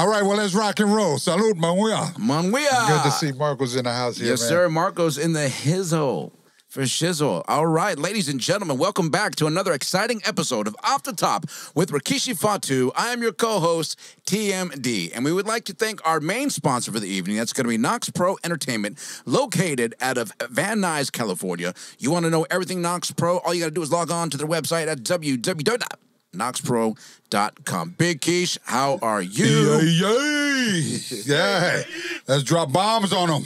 All right, well, let's rock and roll. Salute, Manuel. Manuel. Good to see Marcos in the house here, Yes, man. sir. Marco's in the hizzle for shizzle. All right, ladies and gentlemen, welcome back to another exciting episode of Off the Top with Rikishi Fatu. I am your co-host, TMD, and we would like to thank our main sponsor for the evening. That's going to be Knox Pro Entertainment, located out of Van Nuys, California. You want to know everything Knox Pro? All you got to do is log on to their website at www.knoxpro.com. Big Keish, how are you? Yay, yay. Yeah. Let's drop bombs on them.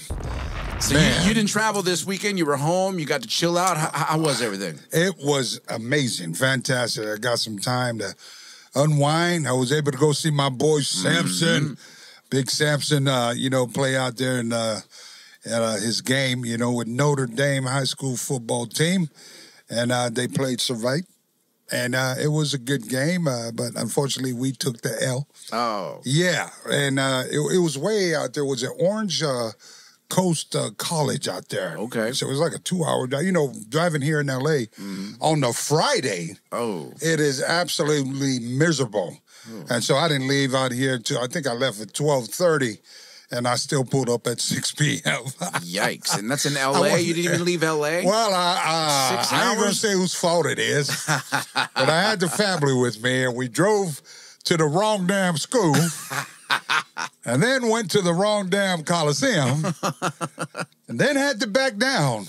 So you, you didn't travel this weekend. You were home. You got to chill out. How, how was everything? It was amazing, fantastic. I got some time to unwind. I was able to go see my boy Samson, Big Samson. Uh, you know, play out there in uh, at uh, his game. You know, with Notre Dame high school football team, and uh, they played Servite. And uh, it was a good game, uh, but unfortunately, we took the L. Oh, Yeah, and uh, it, it was way out there. It was at Orange uh, Coast uh, College out there. Okay. so it was like a two-hour drive. You know, driving here in L.A. on the Friday, oh. it is absolutely miserable, and so I didn't leave out here till I think I left at twelve thirty, and I still pulled up at six p.m. Yikes! And that's in L.A. You didn't even leave L.A. Well, I, uh, I ain't gonna say whose fault it is, but I had the family with me, and we drove to the wrong damn school, and then went to the wrong damn coliseum, and then had to back down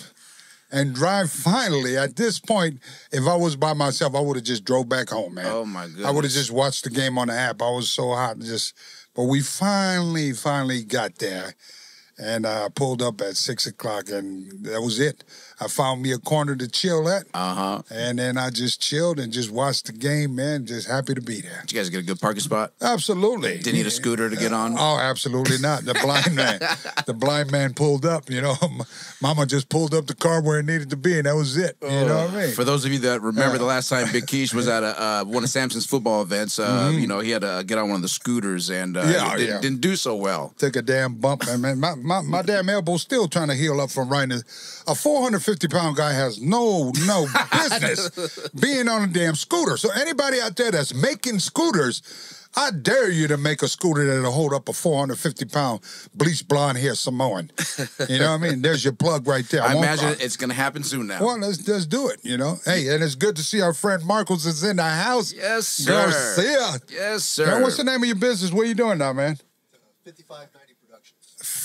and drive. Finally, at this point, if I was by myself, I would have just drove back home, man. Oh, my god I would have just watched the game on the app. I was so hot, just. But we finally, finally got there and I pulled up at six o'clock, and that was it. I found me a corner to chill at, Uh huh. and then I just chilled and just watched the game, man. Just happy to be there. Did you guys get a good parking spot? Absolutely. Didn't need a scooter to get on. Oh, absolutely not. The blind man, the blind man pulled up. You know, Mama just pulled up the car where it needed to be, and that was it. You know what I mean? For those of you that remember, the last time Big Keish was at a, uh, one of Samson's football events, uh, you know, he had to get on one of the scooters and uh, Mm-hmm. Yeah, didn't, yeah. didn't do so well. Took a damn bump, and man, my, my, my damn elbow's still trying to heal up from riding. A, a 450 pound guy has no no business being on a damn scooter. So anybody out there that's making scooters, I dare you to make a scooter that'll hold up a 450 pound bleach blonde hair Samoan. You know what I mean? There's your plug right there. I won't- imagine it's going to happen soon now. Well, let's let's do it. You know, hey, and it's good to see our friend Marcos is in the house. Yes, sir. Garcia. Yes, sir. Man, what's the name of your business? What are you doing now, man? 5590 Productions.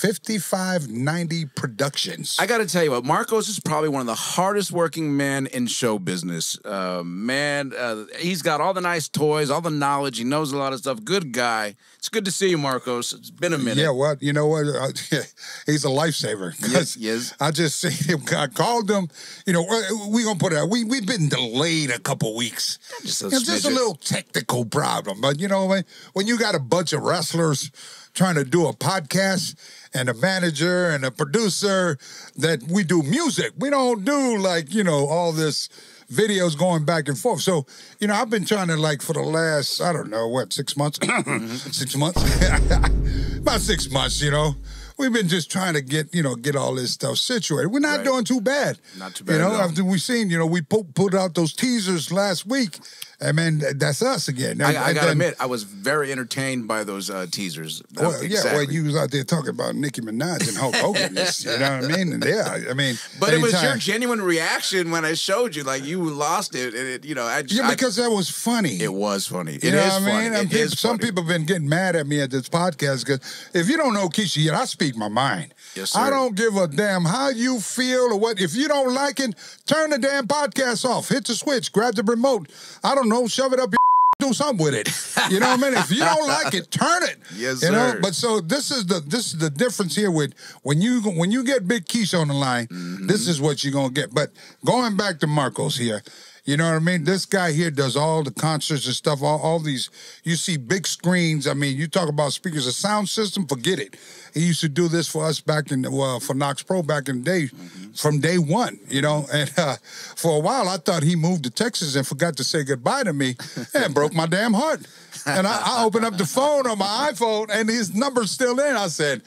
5590 Productions. I got to tell you what, Marcos is probably one of the hardest working men in show business. Uh, man, uh, he's got all the nice toys, all the knowledge. He knows a lot of stuff. Good guy. It's good to see you, Marcos. It's been a minute. Yeah, what you know what? Uh, he's a lifesaver. Yes, yes. I just seen him. I called him. You know, we- we gonna put it. out. We we've been delayed a couple weeks. Just a It's just a little technical problem, but you know when when you got a bunch of wrestlers trying to do a podcast and a manager and a producer that we do music. We don't do like you know all this videos going back and forth. So you know I've been trying to like for the last I don't know what six months, six months, about six months. You know. We've been just trying to get, you know, get all this stuff situated. We're not Right. doing too bad. Not too bad. You know, after we seen, you know, we put, put out those teasers last week. I mean, that's us again. I, I got to then- admit, I was very entertained by those uh, teasers. Well, yeah, well, you was out there talking about Nicki Minaj and Hulk Hogan. You know what I mean? And yeah, I mean, But it was your genuine reaction when I showed you, like you lost it, and it, you know, I, yeah, I- because that was funny. it was funny. It You is know what I funny. mean? It some funny. people have been getting mad at me at this podcast because if you don't know Keisha yet, I speak my mind. Yes, sir. I don't give a damn how you feel or what. If you don't like it, turn the damn podcast off. Hit the switch. Grab the remote. I don't know. Shove it up your. Do something with it. You know what I mean? If you don't like it, turn it. Yes, you know. sir. But so this is the this is the difference here with when you when you get Big Keisha on the line. Mm-hmm. This is what you're gonna get. But going back to Marcos here, you know what I mean? This guy here does all the concerts and stuff, all, all these, you see big screens. I mean, you talk about speakers, a sound system, forget it. He used to do this for us back in, well, for Knox Pro back in the day, from day one, you know? And uh, for a while, I thought he moved to Texas and forgot to say goodbye to me and broke my damn heart. And I, I opened up the phone on my iPhone and his number's still in. I said,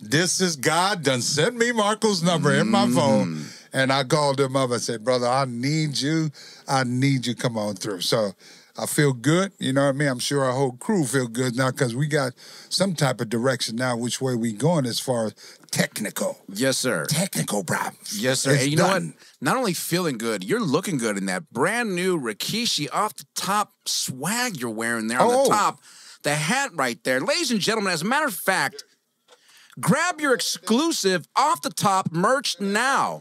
this is God done sent me Marco's number in my phone. And I called him up. I said, brother, I need you. I need you. Come on through. So I feel good. You know what I mean? I'm sure our whole crew feel good now because we got some type of direction now which way we going as far as technical. Yes, sir. Technical bro. Yes, sir. It's and you know what? Not only feeling good, you're looking good in that brand new Rikishi off the top swag you're wearing there on Oh. the top. The hat right there. Ladies and gentlemen, as a matter of fact, grab your exclusive off the top merch now.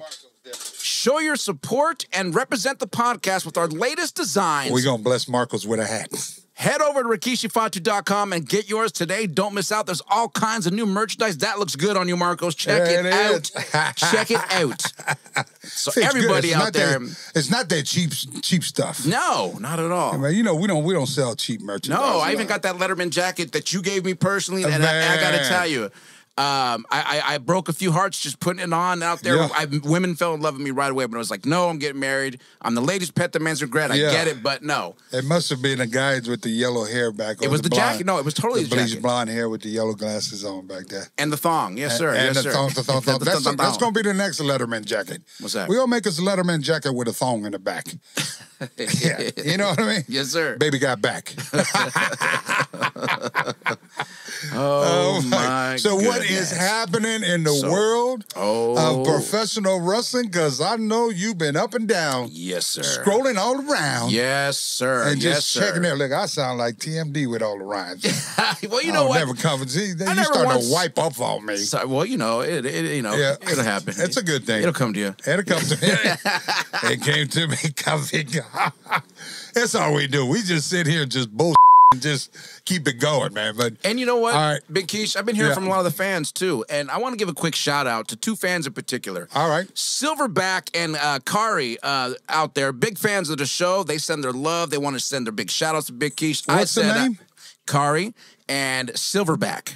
Show your support and represent the podcast with our latest designs. We're gonna bless Marcos with a hat. Head over to rikishifatu.com and get yours today. Don't miss out. There's all kinds of new merchandise. That looks good on you, Marcos. Check it, it out. Check it out. So It's everybody out there. That, it's not that cheap cheap stuff. No, not at all. I mean, you know, we don't we don't sell cheap merchandise. No, I even got that Letterman jacket that you gave me personally, and I, I got to tell you, um, I, I, I broke a few hearts just putting it on out there. Yeah. I, women fell in love with me right away, but I was like, no, I'm getting married. I'm the latest pet that man's regret. I Yeah. get it, but no. It must have been the guys with the yellow hair back. It was the blonde- jacket. No, it was totally the the bleached blonde hair with the yellow glasses on back there. And the thong, yes sir, And yes the sir. thong, the thong, thong. The That's, that's going to be the next Letterman jacket. What's that? Going to make us a Letterman jacket with a thong in the back. yeah. You know what I mean? Yes, sir. Baby got back. Oh, oh, my- my! so what is happening in the So- world Oh. of professional wrestling? Because I know you've been up and down, Yes, sir. scrolling all around. Yes, sir. And yes, just sir. checking there. Look, I sound like TMD with all the rhymes. well, you know don't what? never cover. See, you starting once- to wipe up on me. So- well, you know, it, it you know, Yeah. it'll happen. It's a good thing. It'll come to you. It'll come to me. it came to me coming. That's all we do. We just sit here and just bull and just keep it going, man. But And you know what, All right. Big Keish, I've been hearing Yeah. from a lot of the fans too, and I want to give a quick shout out to two fans in particular. all right. Silverback and uh, Kari uh, out there, big fans of the show. They send their love. They want to send their big shout outs to Big Keish. What's the said, uh, name? Kari and Silverback.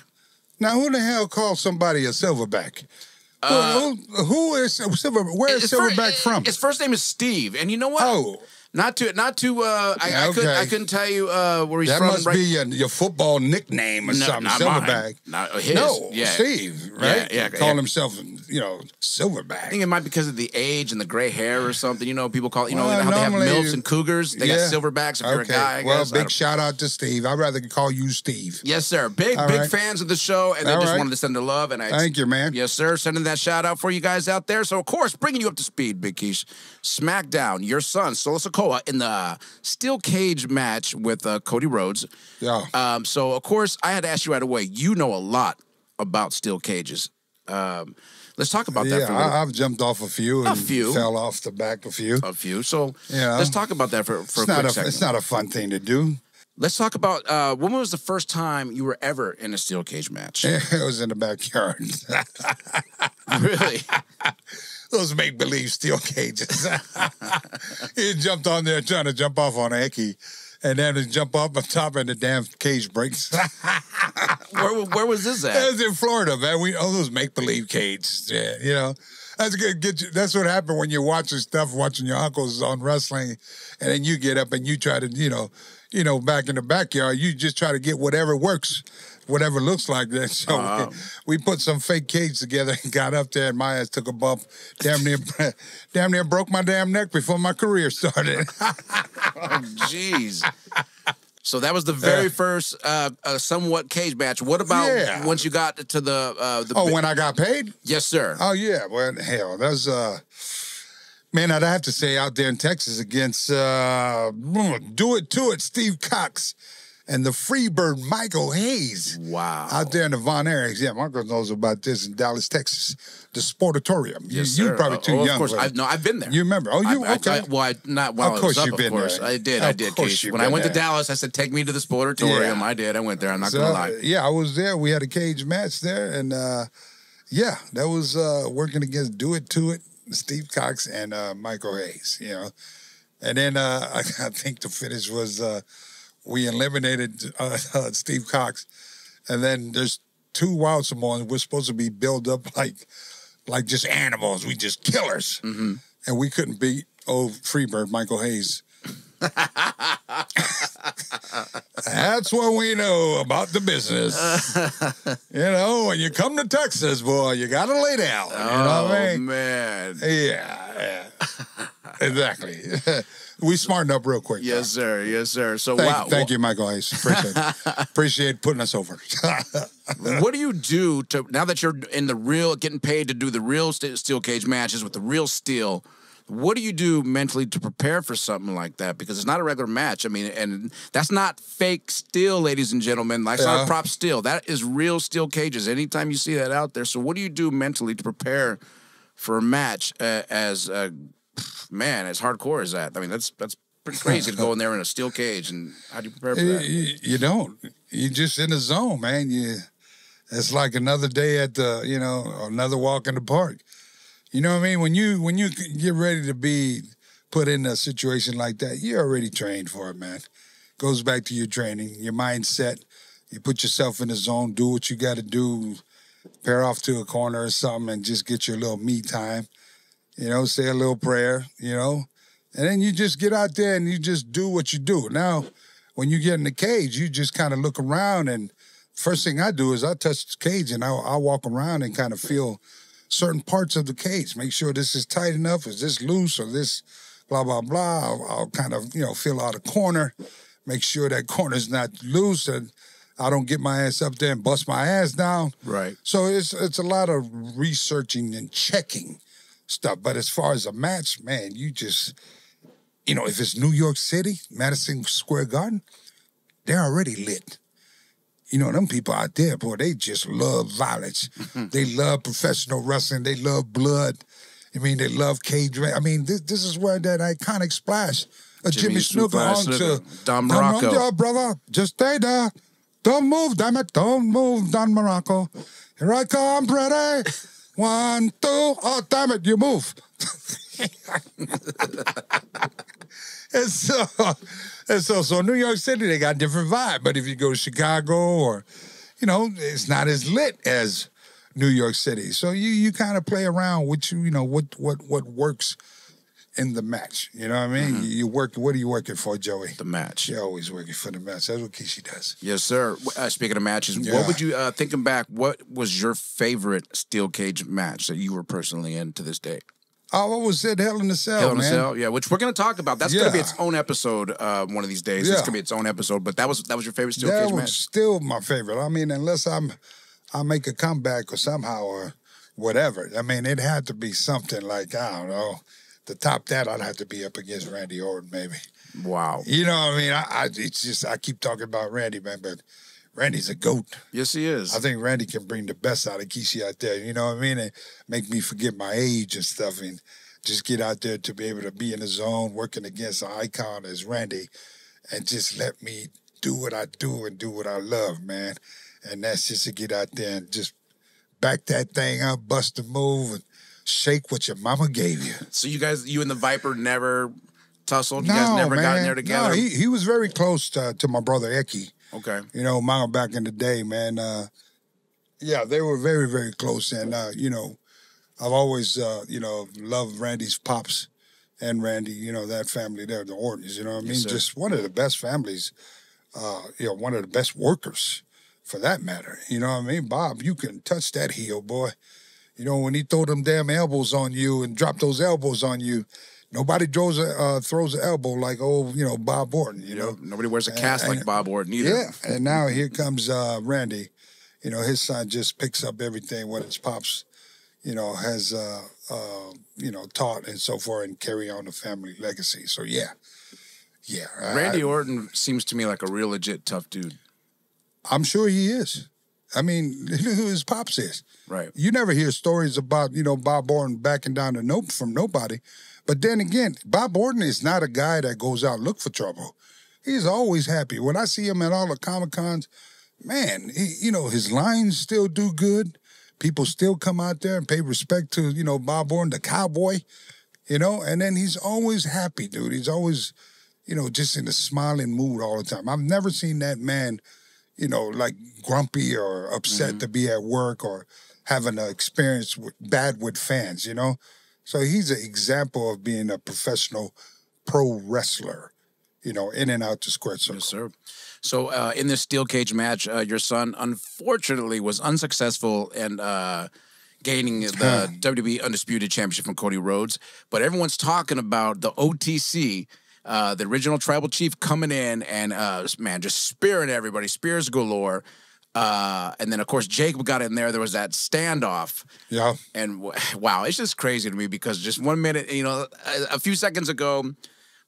Now, who the hell calls somebody a silverback? who, who- who is silver? Where is silverback from? His first name is Steve, and you know what? Oh, Not to, not to. Uh, I, I couldn't, I couldn't tell you uh, where he's that from. must right? be your, your football nickname or No, something. not silverback. mine. Not his. No, yeah. Steve, right? Yeah, yeah, Call yeah. himself, you know, silverback. I think it might be because of the age and the gray hair or something. You know, people call you know Well, how they have milfs and cougars. They Yeah. got silverbacks if you're a guy. I well, guess. Big shout out to Steve. I'd rather call you Steve. Yes, sir. Big, All big right. fans of the show, and they All just right. wanted to send their love. And I, Thank you, man. yes, sir. Sending that shout out for you guys out there. So, of course, bringing you up to speed, Big Keish. SmackDown, your son, Solo Sikoa, in the steel cage match with uh, Cody Rhodes. Yeah. Um, so, of course, I had to ask you right away. You know a lot about steel cages. Um, let's talk about that yeah, for a little I, I've jumped off a few and few. fell off the back a few. a few. So Yeah. let's talk about that for, for It's a quick a second. it's not a fun thing to do. Let's talk about uh, when was the first time you were ever in a steel cage match? It was in the backyard. really? Those make believe steel cages. he jumped on there trying to jump off on a hickey. And then he jump off on top and the damn cage breaks. Where, where was this at? That's in Florida, man. We all those make believe cages. Yeah, you know. That's good. Get you, that's what happened when you're watching stuff, watching your uncles on wrestling, and then you get up and you try to, you know, you know, back in the backyard, you just try to get whatever works, whatever looks like that. So Uh-huh. we, we put some fake cage together and got up there, and my ass took a bump, damn near, damn near broke my damn neck before my career started. Oh, jeez. So that was the very Yeah. first uh, uh, somewhat cage match. What about Yeah. once you got to the uh, the? oh, when I got paid? yes, sir. Oh yeah, well hell, that's uh man, I'd have to say out there in Texas against uh do it to it, Steve Cox and the Freebird Michael Hayes. wow. Out there in the Von Erichs. Yeah, Marco knows about this in Dallas, Texas. The Sportatorium. yes, you, sir. you're probably Uh, too oh, young. Of course, I, it. no, I've been there. You remember? Oh, you I, I- okay? I- well, I, not while Of I course was up, you've been of course. there. I did. I Of did. course When I went to. Dallas, I said, "Take me to the Sportatorium." Yeah. I did. I went there. I'm not So, gonna lie. Yeah, I was there. We had a cage match there, and uh, yeah, that was uh, working against Do It To It, Steve Cox and uh, Michael Hayes. You know, and then uh, I, I think the finish was uh, we eliminated uh, uh, Steve Cox, and then there's two Wild Samoans. We're supposed to be built up like like just animals. We just killers, Mm-hmm. and we couldn't beat old Freebird Michael Hayes. That's what we know about the business. you know, when you come to Texas, boy, you gotta lay down. You know oh what I oh, mean? man. Yeah, yeah. exactly. we smarten up real quick. Yes, sir. Yes, sir. So Thank, wow. thank you, Michael Hayes. Appreciate. Appreciate putting us over. what do you do to now that you're in the real, getting paid to do the real steel cage matches with the real steel? What do you do mentally to prepare for something like that? Because it's not a regular match. I mean, and that's not fake steel, ladies and gentlemen. That's not Yeah. a prop steel. That is real steel cages. Anytime you see that out there. So, what do you do mentally to prepare for a match uh, as uh, man as hardcore as that? I mean, that's that's pretty crazy to go in there in a steel cage. And how do you prepare for you, that? you- you don't. You just in the zone, man. You. It's like another day at the, you know, another walk in the park. You know what I mean? When you when you get ready to be put in a situation like that, you're already trained for it, man. Goes back to your training, your mindset. You put yourself in the zone, do what you got to do, pair off to a corner or something, and just get your little me time. You know, say a little prayer. You know, and then you just get out there and you just do what you do. Now, when you get in the cage, you just kind of look around and first thing I do is I touch the cage and I'll, I'll walk around and kind of feel certain parts of the case. Make sure this is tight enough. Is this loose or this blah, blah, blah. I'll, I'll kind of, you know, fill out a corner. Make sure that corner's not loose and I don't get my ass up there and bust my ass down. Right. So it's it's a lot of researching and checking stuff. But as far as a match, man, you just you know, if it's New York City, Madison Square Garden, they're already lit. You know, them people out there, boy, they just love violence. they love professional wrestling. They love blood. I mean, they love cage. I mean, this, this is where that iconic splash of Jimmy Jimmy, Snuka Snuka, on Snuka. to Don "Come on, Muraco." yeah, brother. Just stay there. Don't move, damn it. Don't move, Don Muraco. Here I come, pretty. One, two. Oh, damn it, you move. and so, and so, so New York City, they got different vibe. But if you go to Chicago or, you know, it's not as lit as New York City. So you you kind of play around with you, you know, what what what works in the match. You know what I mean? You, you work. What are you working for, Joey? The match. You're always working for the match. That's what Kishi does. Yes, sir. Uh, speaking of matches, Yeah. what would you uh, thinking back? What was your favorite steel cage match that you were personally in to this day? Oh, what was it? Hell in the Cell, Hell in a man. Cell, yeah. Which we're gonna talk about. That's gonna be its own episode uh, one of these days. Yeah. It's gonna be its own episode. But that was that was your favorite steel that cage was match. still my favorite. I mean, unless I'm, I make a comeback or somehow or whatever. I mean, it had to be something like I don't know. To top that, I'd have to be up against Randy Orton, maybe. Wow. You know what I mean? I, I it's just I keep talking about Randy, man, but Randy's a goat. Yes, he is. I think Randy can bring the best out of Kishi out there. You know what I mean? And make me forget my age and stuff, and just get out there to be able to be in the zone, working against an icon as Randy, and just let me do what I do and do what I love, man. And that's just to get out there and just back that thing up, bust a move, and shake what your mama gave you. so you guys, you and the Viper never tussled. You guys never got in there together. No, he, he was very close to, to my brother Eki. Okay. You know, Mama back in the day, man. Uh, yeah, they were very, very close. And, uh, you know, I've always, uh, you know, loved Randy's pops and Randy, you know, that family there, the Ortons, you know what I mean? Yes. Just one of the best families, uh, you know, one of the best workers for that matter. You know what I mean? Bob, you can touch that heel, boy. You know, when he throw them damn elbows on you and drop those elbows on you, nobody throws a, uh, throws an elbow like, oh, you know, Bob Orton, you You know? know, nobody wears a cast like Bob Orton either. Yeah, and now here comes uh, Randy. You know, his son just picks up everything what his pops, you know, has uh, uh, you know taught and so forth, and carry on the family legacy. So yeah, yeah. Randy I, Orton seems to me like a real legit tough dude. I'm sure he is. I mean, who his pops is. Right. You never hear stories about you know Bob Orton backing down to nope from nobody. But then again, Bob Orton is not a guy that goes out look for trouble. He's always happy. When I see him at all the comic cons, man, he, you know his lines still do good. People still come out there and pay respect to you know Bob Orton, the cowboy. You know, and then he's always happy, dude. He's always, you know, just in a smiling mood all the time. I've never seen that man you know, like grumpy or upset to be at work or having an experience with, bad with fans, you know? So he's an example of being a professional pro wrestler, you know, in and out the square circle. Yes, sir. So uh, in this steel cage match, uh, your son unfortunately was unsuccessful and uh, gaining the WWE Undisputed Championship from Cody Rhodes. But everyone's talking about the OTC, uh, the original Tribal Chief coming in and uh, man, just spearing everybody, spears galore. Uh, and then of course Jacob got in there. There was that standoff. Yeah. And wow, it's just crazy to me because just one minute, you know, a, a few seconds ago,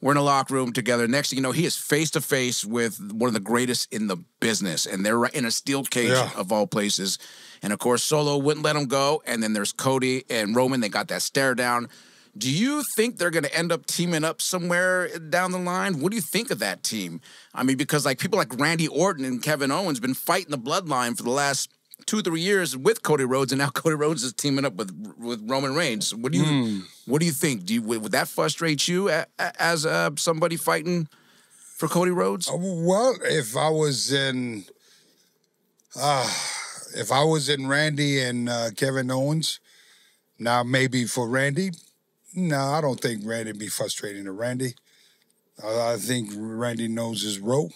we're in a locker room together. Next thing you know, he is face to face with one of the greatest in the business, and they're in a steel cage Yeah. of all places. And of course, Solo wouldn't let him go. And then there's Cody and Roman. They got that stare down. Do you think they're going to end up teaming up somewhere down the line? What do you think of that team? I mean, because like people like Randy Orton and Kevin Owens been fighting the bloodline for the last two, three years with Cody Rhodes, and now Cody Rhodes is teaming up with with Roman Reigns. What do you What do you think? Do you would, that frustrate you as uh, somebody fighting for Cody Rhodes? Well, if I was in, uh, if I was in Randy and uh, Kevin Owens, now maybe for Randy, no, I don't think Randy'd be frustrating to Randy. Uh, I think Randy knows his role.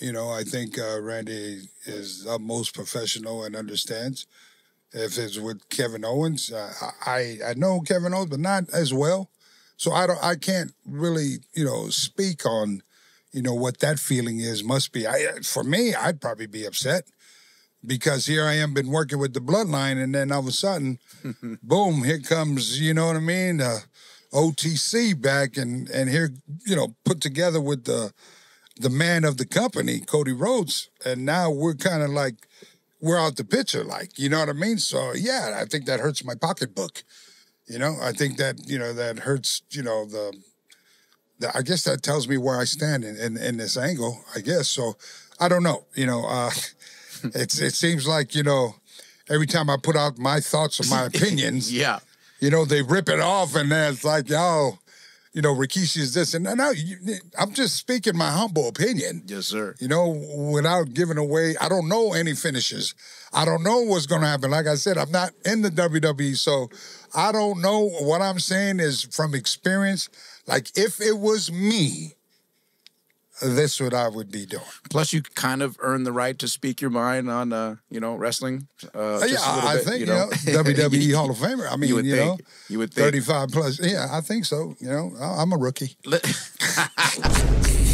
You know, I think uh, Randy is the most professional and understands. If it's with Kevin Owens, uh, I I know Kevin Owens, but not as well. So I don't. I can't really, you know, speak on you know what that feeling is must be i for me i'd probably be upset because here i am been working with the bloodline and then all of a sudden boom here comes you know what i mean uh, otc back and and here you know put together with the the man of the company cody rhodes and now we're kind of like we're out the picture like you know what i mean so yeah i think that hurts my pocketbook you know i think that you know that hurts you know the that- I guess that tells me where I stand in, in, in this angle, I guess. So I don't know. You know, uh, it's it seems like, you know, every time I put out my thoughts or my opinions, Yeah. you know, they rip it off and then it's like, oh, you know, Rikishi is this and no, no, I'm just speaking my humble opinion. Yes, sir. You know, without giving away, I don't know any finishes. I don't know what's going to happen. Like I said, I'm not in the WWE, so I don't know. What I'm saying is from experience. Like if it was me, this what I would be doing. Plus, you kind of earn the right to speak your mind on, uh, you know, wrestling. Uh, yeah, I bit, think you you know, know, WWE Hall of Famer. I mean, you you, would know, think. You would think. 35 plus. Yeah, I think so. You know, I- I'm a rookie. Let-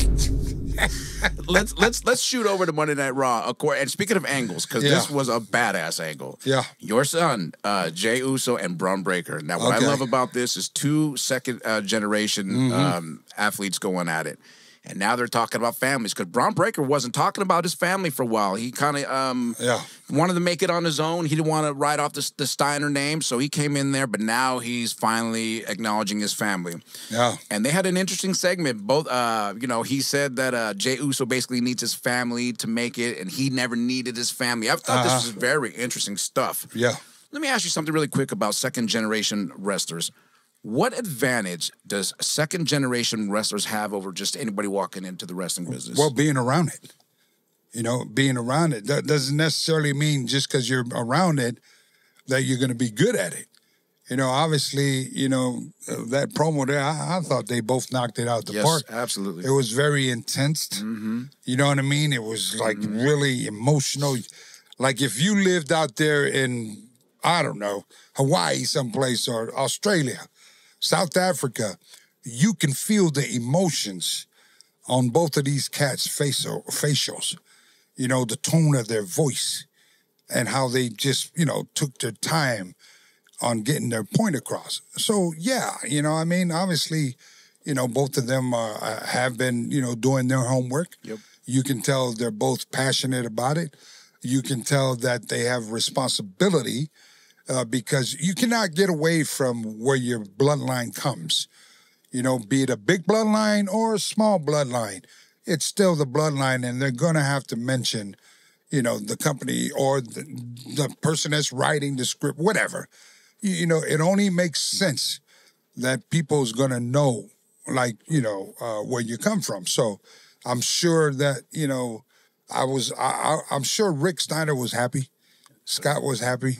let's let's let's shoot over to Monday Night Raw. And speaking of angles, because this was a badass angle. Yeah. your son, uh, Jay Uso and Bron Breakker. Now, what Okay. I love about this is two second uh, generation Mm-hmm. um, athletes going at it. And now they're talking about families because Bron Breakker wasn't talking about his family for a while. He kind of um, Yeah. wanted to make it on his own. He didn't want to write off the, the Steiner name, so he came in there. But now he's finally acknowledging his family. Yeah. And they had an interesting segment. Both, uh, you know, he said that uh, Jay Uso basically needs his family to make it, and he never needed his family. I thought this was very interesting stuff. Yeah. Let me ask you something really quick about second generation wrestlers. What advantage does second generation wrestlers have over just anybody walking into the wrestling business? Well, being around it. You know, being around it that doesn't necessarily mean just because you're around it that you're going to be good at it. You know, obviously, you know uh, that promo there. I, I thought they both knocked it out the yes, park. absolutely. It was very intense. You know what I mean? It was like really emotional. Like if you lived out there in, I don't know, Hawaii someplace or Australia, South Africa, you can feel the emotions on both of these cats' facial facials. You know, the tone of their voice and how they just, you know, took their time on getting their point across. So yeah, you know, I mean, obviously, you know, both of them are, uh, have been, you know, doing their homework. Yep. You can tell they're both passionate about it. You can tell that they have responsibility uh, because you cannot get away from where your bloodline comes. You know, be it a big bloodline or a small bloodline, it's still the bloodline, and they're going to have to mention, you know, the company or the, the person that's writing the script, whatever. You, you know, it only makes sense that people's going to know, like, you know, uh, where you come from. So I'm sure that, you know, I was, I, I, I'm sure Rick Steiner was happy. Scott was happy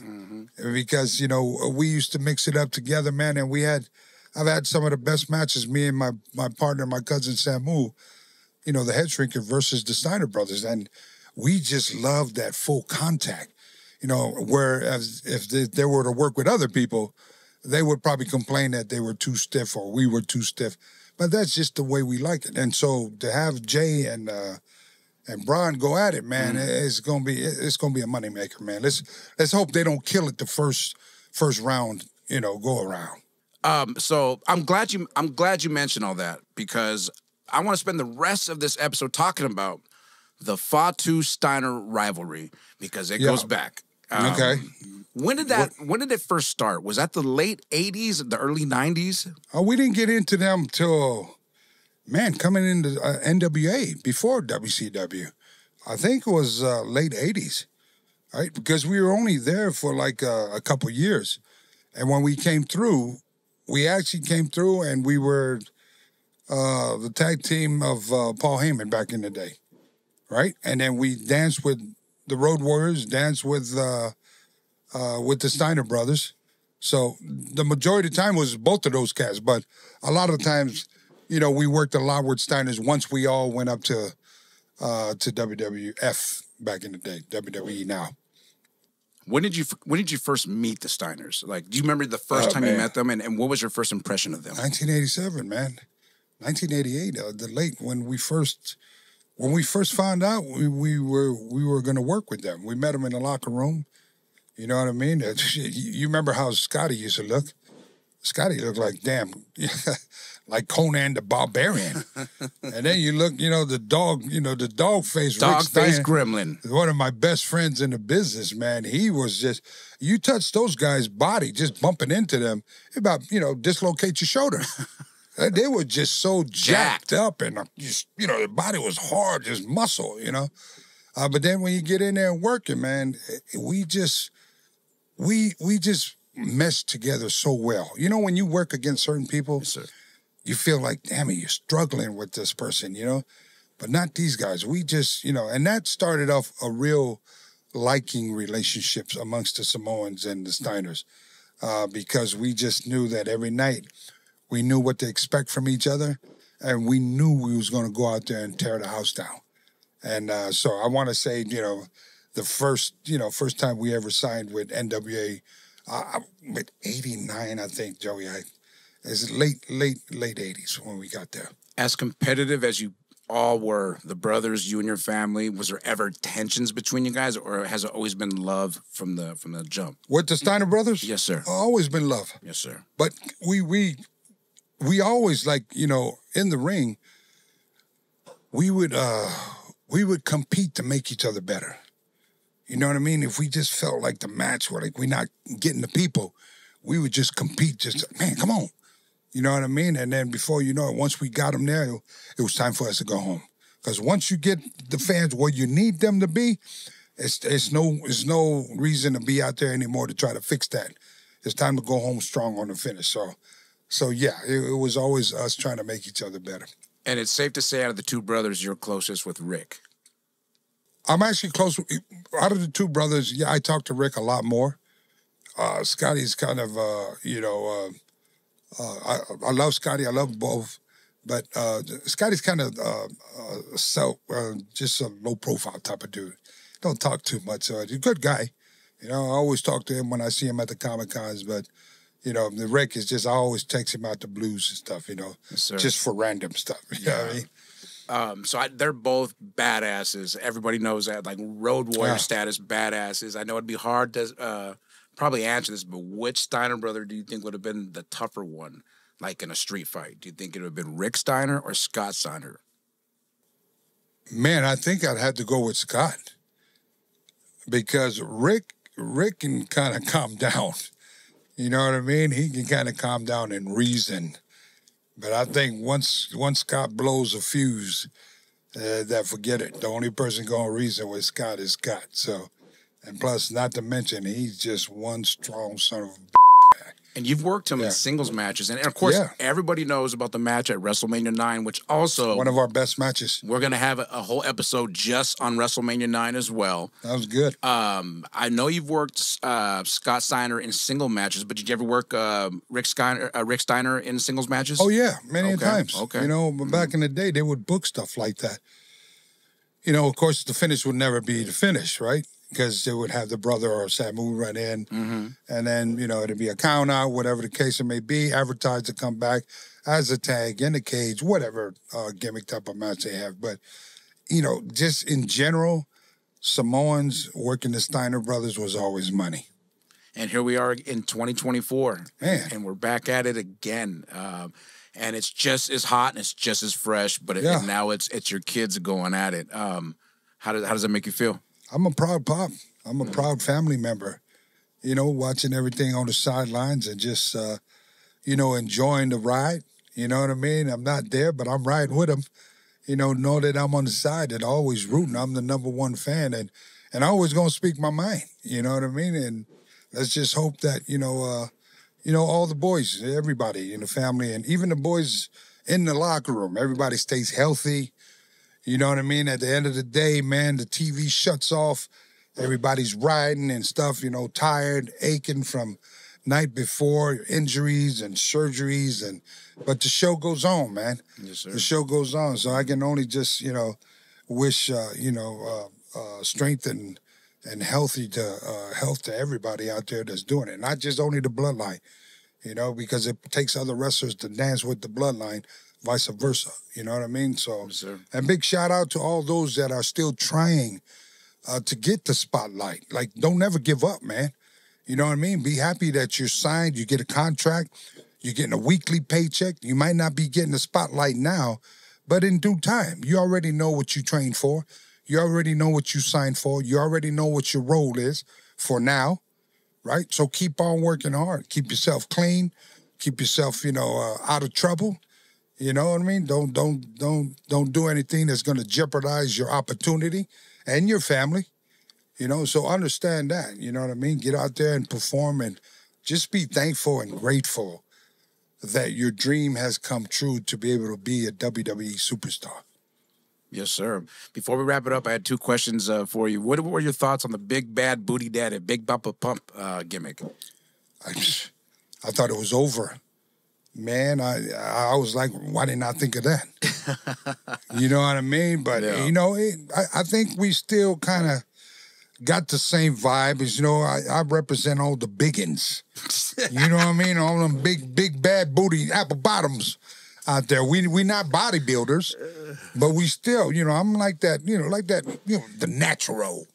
because, you know, we used to mix it up together, man. And we had, I've had some of the best matches, me and my, my partner, my cousin Samu, you know, the head shrinker versus the Steiner brothers. And we just loved that full contact. You know, whereas if they, they were to work with other people, they would probably complain that they were too stiff or we were too stiff. But that's just the way we like it. And so to have Jay and uh, and Bron go at it, man, it's gonna be it's gonna be a moneymaker, man. Let's let's hope they don't kill it the first first round, you know, go around. Um, so I'm glad you I'm glad you mentioned all that because I want to spend the rest of this episode talking about the Fatu Steiner rivalry because it Yeah. goes back. Um, okay. When did that? When did it first start? Was that the late '80s, the early '90s? Oh, we didn't get into them till man coming into uh, NWA before WCW. I think it was uh, late '80s, right? Because we were only there for like uh, a couple years, and when we came through, we actually came through, and we were uh, the tag team of uh, Paul Heyman back in the day, right? And then we danced with the Road Warriors, danced with uh, uh, with the Steiner brothers. So the majority of the time was both of those cats, but a lot of times, you know, we worked a lot with Steiners once we all went up to uh, to WWF back in the day, WWE now. When did you When did you first meet the Steiners? Like, do you remember the first Oh, time you met them, and, and what was your first impression of them? 1987, man. 1988, uh, the late when we first when we first found out we, we were we were going to work with them. We met them in the locker room. You know what I mean? You remember how Scotty used to look? Scotty looked like damn, like Conan the Barbarian. and then you look, you know, the dog, you know, the dog face. Rick Dog face Steiner, gremlin. one of my best friends in the business, man. He was just you touch those guys' body, just bumping into them, about you know dislocate your shoulder. They were just so jacked, Jacked. up, and uh, just you know, the body was hard, just muscle, you know. Uh, but then when you get in there and working, man, eh, we just we we just meshed together so well. You know, when you work against certain people, Yes, sir. You feel like, damn it, you're struggling with this person, you know? But not these guys. We just, you know, and that started off a real liking relationships amongst the Samoans and the Steiners uh, because we just knew that every night we knew what to expect from each other and we knew we was going to go out there and tear the house down. And uh, so I want to say, you know, the first, you know, first time we ever signed with NWA, uh, with 89, I think, Joey, I, it's late, late, late 80s when we got there. As competitive as you all were, the brothers, you and your family, was there ever tensions between you guys, or has it always been love from the from the jump? With the Steiner brothers? Yes, sir. Always been love. Yes, sir. But we we we always like, you know, in the ring, we would uh we would compete to make each other better. You know what I mean? If we just felt like the match were like we're not getting the people, we would just compete, just man, come on. You know what I mean? And then before you know it, once we got them there, it was time for us to go home. Because once you get the fans where you need them to be, it's it's no it's no reason to be out there anymore to try to fix that. It's time to go home strong on the finish. So, so yeah, it, it was always us trying to make each other better. And it's safe to say, out of the two brothers, you're closest with Rick. I'm actually close. Out of the two brothers, yeah, I talk to Rick a lot more. Uh, Scotty's kind of, uh, you know, uh, uh, I, I love Scotty. I love both, but uh, Scotty's kind of uh, uh, self, uh, just a low profile type of dude. Don't talk too much. Uh, he's a good guy. You know, I always talk to him when I see him at the Comic Cons, but you know, the Rick is just I always takes him out the blues and stuff. You know, Yes, just for random stuff. You know what I mean? Um, so I, they're both badasses. Everybody knows that, like road warrior Yeah. status badasses. I know it'd be hard to uh, probably answer this, but which Steiner brother do you think would have been the tougher one, like in a street fight? Do you think it would have been Rick Steiner or Scott Steiner? Man, I think I'd have to go with Scott because Rick Rick can kind of calm down. You know what I mean? He can kind of calm down and reason. But I think once once Scott blows a fuse, uh, that forget it. The only person gonna reason with Scott is Scott. So, and plus, not to mention, he's just one strong son of. a And you've worked him Yeah. in singles matches, and, and of course, Yeah. everybody knows about the match at WrestleMania Nine, which also One of our best matches. we're gonna have a, a whole episode just on WrestleMania Nine as well. That was good. Um, I know you've worked uh, Scott Steiner in single matches, but did you ever work uh, Rick Steiner, uh, Rick Steiner in singles matches? Oh yeah, many Okay, times. okay. You know, but back in the day, they would book stuff like that. You know, of course, the finish would never be the finish, right? Because they would have the brother or Samu run in, and then you know it'd be a count out, whatever the case it may be. Advertise to come back as a tag in the cage, whatever uh, gimmick type of match they have. But you know, just in general, Samoans working the Steiner brothers was always money. And here we are in 2024, Man. and we're back at it again. Um, and it's just as hot and it's just as fresh, but it, Yeah. and now it's it's your kids going at it. Um, how does how does that make you feel? I'm a proud pop. I'm a proud family member. You know, watching everything on the sidelines and just, uh, you know, enjoying the ride. You know what I mean? I'm not there, but I'm riding with them. You know, know that I'm on the side and always rooting. I'm the number one fan, and and I always gonna speak my mind. You know what I mean? And let's just hope that you know, uh, you know, all the boys, everybody in the family, and even the boys in the locker room, everybody stays healthy. You know what I mean? At the end of the day, man, the TV shuts off. Everybody's riding and stuff, you know, tired, aching from night before, injuries and surgeries and but the show goes on, man. Yes, sir. The show goes on. So I can only just, you know, wish uh, you know, uh, uh strength and and healthy to uh health to everybody out there that's doing it. Not just only the bloodline, you know, because it takes other wrestlers to dance with the bloodline, vice versa. You know what I mean? So Yes, and big shout out to all those that are still trying uh, to get the spotlight. Like, don't never give up, man. You know what I mean? Be happy that you're signed, you get a contract, you're getting a weekly paycheck. You might not be getting the spotlight now, but in due time, you already know what you trained for. You already know what you signed for. You already know what your role is for now, right? So keep on working hard. Keep yourself clean. Keep yourself, you know, uh, out of trouble. You know what I mean? Don't don't don't don't do anything that's going to jeopardize your opportunity and your family. You know, so understand that. You know what I mean? Get out there and perform, and just be thankful and grateful that your dream has come true to be able to be a WWE superstar. Yes, sir. Before we wrap it up, I had two questions uh, for you. What were your thoughts on the big bad booty daddy, big poppa pump uh, gimmick? I, I thought it was over. Man, I I was like, why didn't I think of that? you know what I mean? But Yeah. you know, it, I, I think we still kind of got the same vibe. As you know, I, I represent all the biggins. you know what I mean? All them big, big bad booty apple bottoms out there. We we not bodybuilders, but we still, you know, I'm like that. You know, like that. You know, the natural.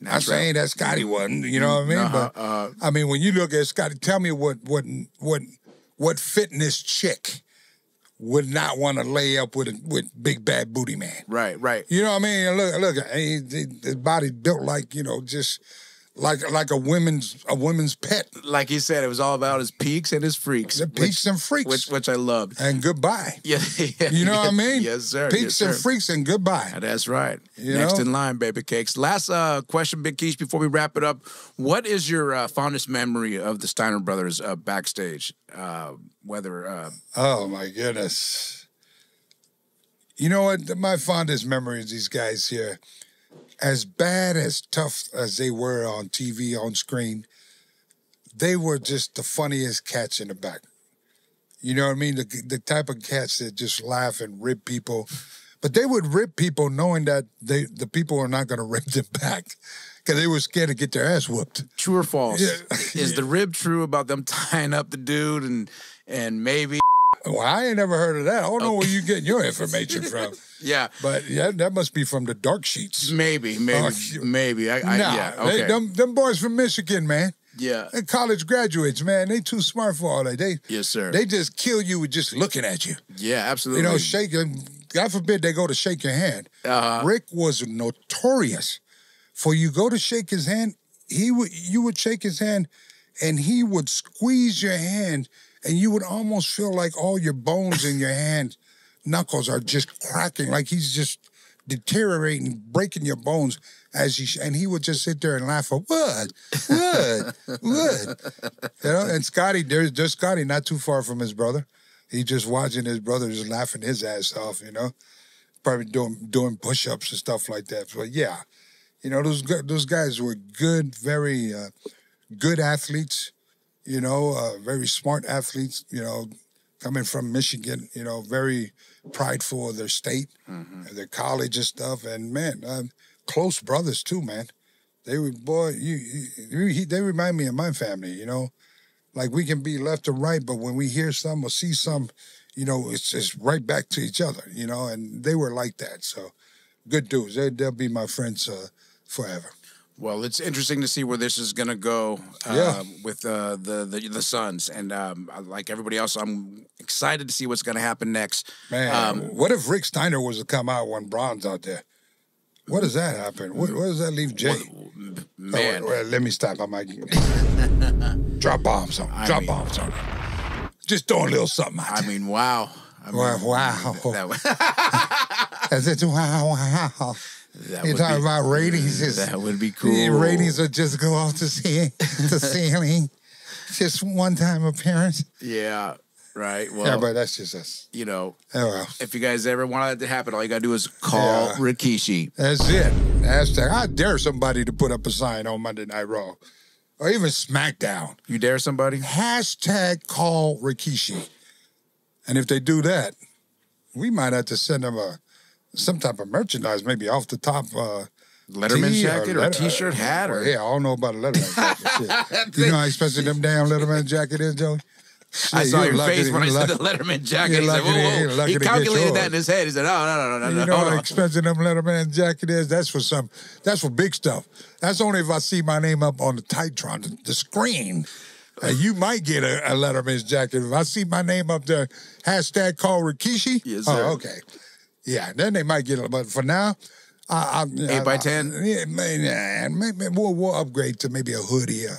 Natural. saying that Scotty wasn't. You know what I mean? Uh-huh, but uh, I mean, when you look at Scotty, tell me what what what what fitness chick would not want to lay up with a, with big bad booty man. Right, right. You know what I mean? Look, look, his body built like you know, just like like a women's a women's pet. Like he said, it was all about his peaks and his freaks. The peaks and freaks. which, which I loved. And goodbye. Yeah, yeah, You know what I mean? Yes, sir. Peaks yes, and freaks and goodbye. That's right. You Next know? in line, baby cakes. Last uh, question, Big Keish, before we wrap it up. What is your uh, fondest memory of the Steiner brothers uh, backstage? Uh, whether uh, Oh my goodness. You know what? My fondest memory of these guys here, as bad as tough as they were on TV, on screen, they were just the funniest cats in the back. You know what I mean? The, the type of cats that just laugh and rip people. But they would rip people knowing that they the people are not going to rip them back because they were scared to get their ass whooped. true or false? Yeah. Is the rib true about them tying up the dude and and maybe Well, I ain't never heard of that. I don't know where you getting your information from. yeah. But yeah, that must be from the dark sheets. Maybe, maybe, shoot. maybe. I, I nah, yeah, they- them, them boys from Michigan, man. yeah. They college graduates, man. They too smart for all that. They Yes, sir. they just kill you with just looking at you. yeah, absolutely. You know, shaking. God forbid they go to shake your hand. Uh-huh. Rick was notorious for you go to shake his hand. He would you would shake his hand, and he would squeeze your hand, and you would almost feel like all your bones in your hand knuckles are just cracking, like he's just deteriorating, breaking your bones as he and he would just sit there and laugh. For what, what, what? You know, and Scotty, there's Scotty, not too far from his brother. He's just watching his brother just laughing his ass off, you know, probably doing doing push ups and stuff like that. But yeah, you know those those guys were good, very uh, good athletes. You know, uh, very smart athletes. You know, coming from Michigan. You know, very prideful of their state, and their college and stuff. And man, uh, close brothers too, man. They were boy, you, you he, they remind me of my family. You know, like we can be left or right, but when we hear some or see some, you know, it's it's right back to each other. You know, and they were like that. So good dudes. They, they'll be my friends uh, forever. Well, it's interesting to see where this is going to go uh, Yeah. with uh, the, the the sons, and um, like everybody else, I'm excited to see what's going to happen next. Man, Um, what if Rick Steiner was to come out when Bron's out there? What does that happen? What, what does that leave Jay? man, Oh, well, let me stop. I might drop bombs on. I drop mean- bombs on. Just throwing a little something out I there. mean, wow. I mean, Wow, wow. That, would- As it's wow, wow. That You're talking be- about ratings. That would be cool. Ratings would just go off the, ce- the ceiling. Just one time appearance. Yeah, right. Well, yeah, but that's just us. you know, Oh, well. if you guys ever want that to happen, all you got to do is call Yeah. Rikishi. That's it. Hashtag. I dare somebody to put up a sign on Monday Night Raw or even SmackDown. You dare somebody? Hashtag call Rikishi. And if they do that, we might have to send them a some type of merchandise, maybe off the top uh, Letterman tee jacket or letter- t-shirt, hat, or yeah, I don't know about a Letterman jacket. Shit. You know how expensive them damn Letterman jacket is, Joey? I saw your face when I said the Letterman jacket. He said, whoa, whoa. He calculated that in his head. He said, "Oh no, no, no, no, You know how expensive them Letterman jacket is? That's for some. That's for big stuff. That's only if I see my name up on the Titron, the, the screen. Uh, you might get a, a Letterman's jacket if I see my name up there. Hashtag call Rikishi. Yes, sir. Oh, okay. Yeah, then they might get it. But for now, I, I, Eight by I- 10? Yeah, man, maybe we'll, we'll upgrade to maybe a hoodie, uh,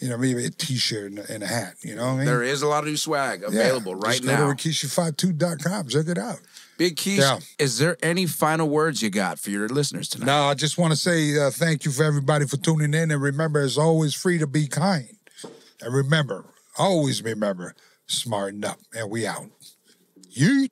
you know, maybe a T-shirt and a, and a hat. You know what I mean? There is a lot of new swag Yeah. available right Just now. Go to Rikishi52.com. Check it out. Big Keish, Yeah. is there any final words you got for your listeners tonight? No, I just want to say uh, thank you for everybody for tuning in. And remember, it's always free to be kind. And remember, always remember, smarten up. And we out. Yeet.